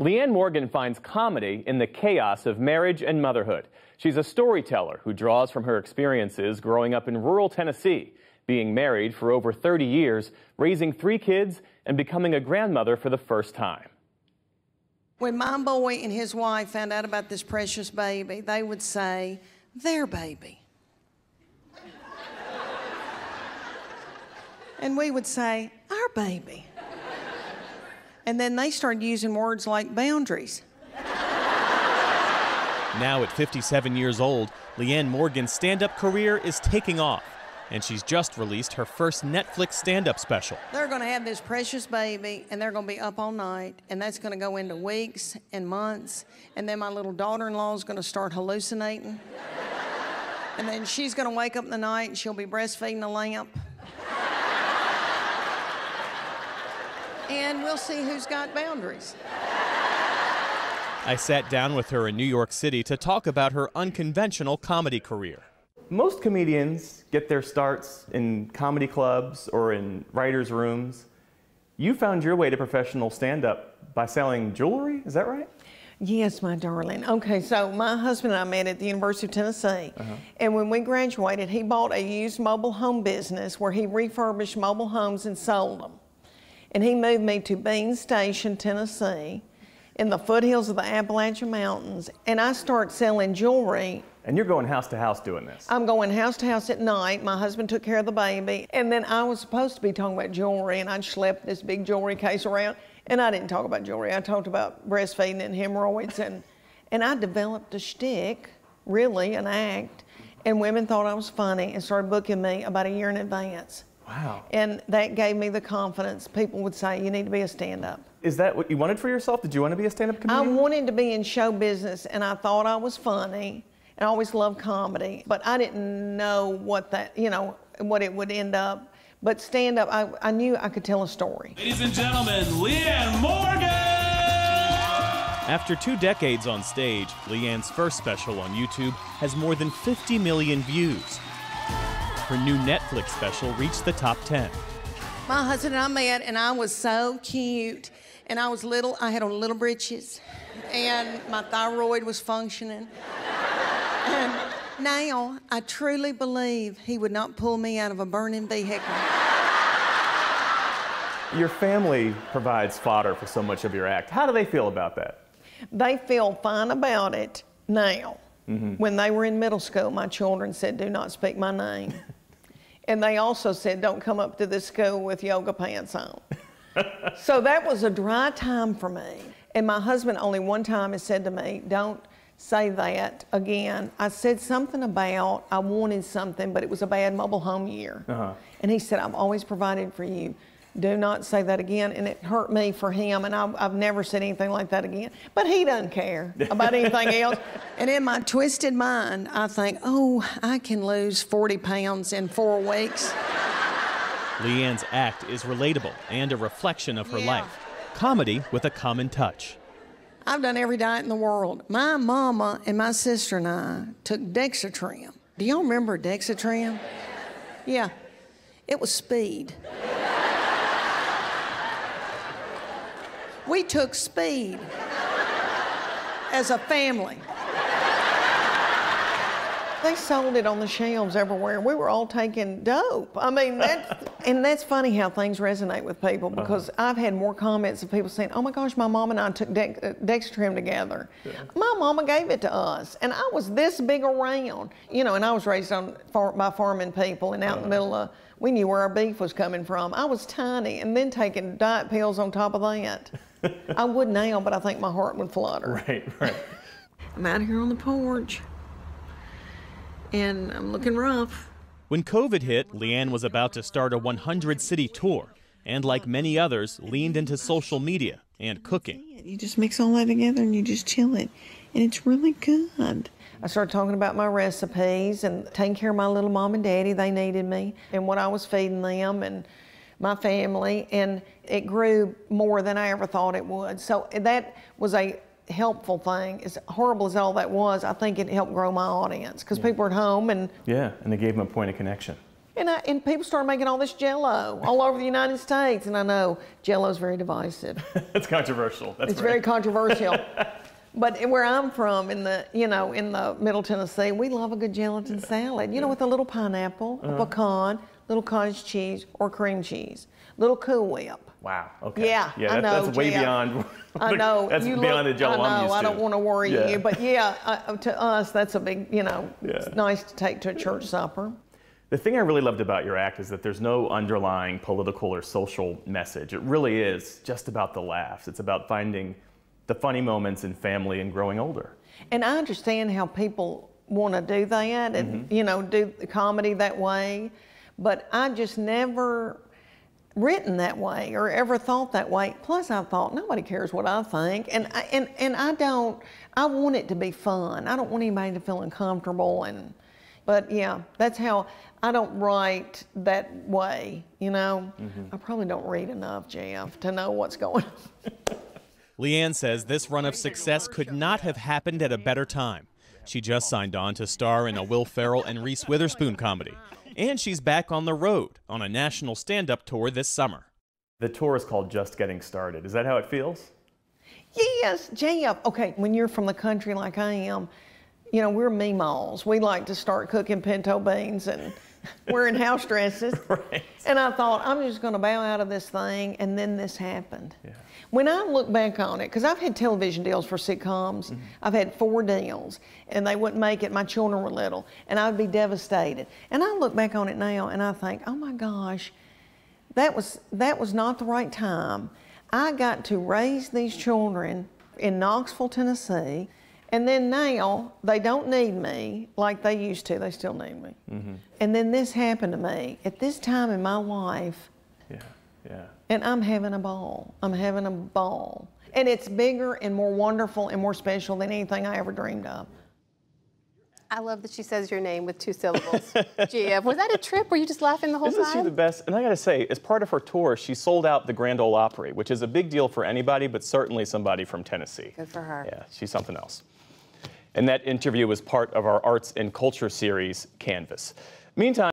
Leanne Morgan finds comedy in the chaos of marriage and motherhood. She's a storyteller who draws from her experiences growing up in rural Tennessee, being married for over 30 years, raising three kids, and becoming a grandmother for the first time. When my boy and his wife found out about this precious baby, they would say, their baby. and we would say, our baby. And then they started using words like boundaries. Now, at 57 years old, Leanne Morgan's stand up career is taking off and she's just released her first Netflix stand up special. They're going to have this precious baby, and they're going to be up all night, and that's going to go into weeks and months. And then my little daughter in law is going to start hallucinating. and then she's going to wake up in the night and she'll be breastfeeding a lamp. And we'll see who's got boundaries. I sat down with her in New York City to talk about her unconventional comedy career most comedians get their starts in comedy clubs or in writers' rooms. You found your way to professional stand up by selling jewelry, is that right? Yes, my darling. Okay, so my husband and I met at the University of Tennessee. Uh-huh. And when we graduated, he bought a used mobile home business where he refurbished mobile homes and sold them. And he moved me to Bean Station, Tennessee, in the foothills of the Appalachian Mountains. And I start selling jewelry and you're going house to house doing this? I'm going house to house at night. My husband took care of the baby. And then I was supposed to be talking about jewelry, and I'd schlepp this big jewelry case around. And I didn't talk about jewelry. I talked about breastfeeding and hemorrhoids. And, and I developed a shtick, really, an act. And women thought I was funny and started booking me about a year in advance. Wow. And that gave me the confidence. People would say, you need to be a stand up. Is that what you wanted for yourself? Did you want to be a stand up comedian? I wanted to be in show business, and I thought I was funny. And I always loved comedy, but I didn't know what that, you know, what it would end up. But stand up, I, I knew I could tell a story. Ladies and gentlemen, Leanne Morgan! After two decades on stage, Leanne's first special on YouTube has more than 50 million views. Her new Netflix special reached the top 10. My husband and I met, and I was so cute. And I was little, I had on little breeches, and my thyroid was functioning. And now I truly believe he would not pull me out of a burning vehicle. Your family provides fodder for so much of your act. How do they feel about that? They feel fine about it now. Mm-hmm. When they were in middle school, my children said, Do not speak my name. and they also said, Don't come up to this school with yoga pants on. so that was a dry time for me. And my husband only one time has said to me, Don't say that again. I said something about I wanted something, but it was a bad mobile home year. Uh-huh. And he said, I've always provided for you. Do not say that again. And it hurt me for him. And I've, I've never said anything like that again. But he doesn't care about anything else. And in my twisted mind, I think, oh, I can lose 40 pounds in four weeks. Leanne's act is relatable and a reflection of her yeah. life. Comedy with a common touch. I've done every diet in the world. My mama and my sister and I took Dexatrim. Do y'all remember Dexatrim? Yeah, it was speed. We took speed as a family. They sold it on the shelves everywhere. We were all taking dope. I mean, that's, and that's funny how things resonate with people uh-huh. because uh-huh. I've had more comments of people saying, oh my gosh, my mom and I took Dex- uh, Dexatrim together. Yeah. My mama gave it to us, and I was this big around. You know, and I was raised on far, by farming people and out uh-huh. in the middle of, we knew where our beef was coming from. I was tiny and then taking diet pills on top of that. I would now, but I think my heart would flutter. Right, right. I'm out here on the porch and I'm looking rough. When COVID hit, Leanne was about to start a 100 city tour, and like many others, leaned into social media and cooking. You just mix all that together and you just chill it, and it's really good. I started talking about my recipes and taking care of my little mom and daddy. They needed me, and what I was feeding them, and my family, and it grew more than I ever thought it would. So that was a helpful thing. As horrible as all that was, I think it helped grow my audience because yeah. people were at home and yeah, and it gave them a point of connection. And, I, and people started making all this jello all over the United States. And I know jello's very divisive. it's controversial. That's it's right. very controversial. but where I'm from, in the you know in the Middle Tennessee, we love a good gelatin salad. You know, with a little pineapple, Uh-huh. a pecan, little cottage cheese or cream cheese, little Cool Whip. Wow. Okay. Yeah, Yeah. I that- know, that's way Geoff. beyond. I know. That's you beyond look, the jello I know. am used to. I don't want to worry Yeah. you, but yeah, uh, to us, that's a big. You know, it's nice to take to a church supper. The thing I really loved about your act is that there's no underlying political or social message. It really is just about the laughs. It's about finding the funny moments in family and growing older. And I understand how people want to do that and, Mm-hmm. you know, do the comedy that way. But I just never written that way or ever thought that way. Plus, I thought nobody cares what I think. And, I, and, and I don't, I want it to be fun. I don't want anybody to feel uncomfortable. And, but yeah, that's how I don't write that way, you know. Mm-hmm. I probably don't read enough, Geoff, to know what's going on. Leanne says this run of success could not have happened at a better time. She just signed on to star in a Will Ferrell and Reese Witherspoon comedy. And she's back on the road on a national stand up tour this summer. The tour is called Just Getting Started. Is that how it feels? Yes, Geoff. Okay, when you're from the country like I am, you know, we're meemaws. We like to start cooking pinto beans and wearing house dresses. Right. And I thought, I'm just going to bow out of this thing. And then this happened. When I look back on it, because I've had television deals for sitcoms, mm-hmm. I've had four deals, and they wouldn't make it. My children were little, and I'd be devastated. And I look back on it now, and I think, oh my gosh, that was that was not the right time. I got to raise these children in Knoxville, Tennessee, and then now they don't need me like they used to. They still need me. Mm-hmm. And then this happened to me at this time in my life, Yeah, yeah. and I'm having a ball. I'm having a ball. And it's bigger and more wonderful and more special than anything I ever dreamed of. I love that she says your name with two syllables. GF. Was that a trip? Were you just laughing the whole Isn't she the best? And I gotta say, as part of her tour, she sold out the Grand Ole Opry, which is a big deal for anybody, but certainly somebody from Tennessee. Good for her. Yeah, she's something else. And that interview was part of our arts and culture series, Canvas. Meantime,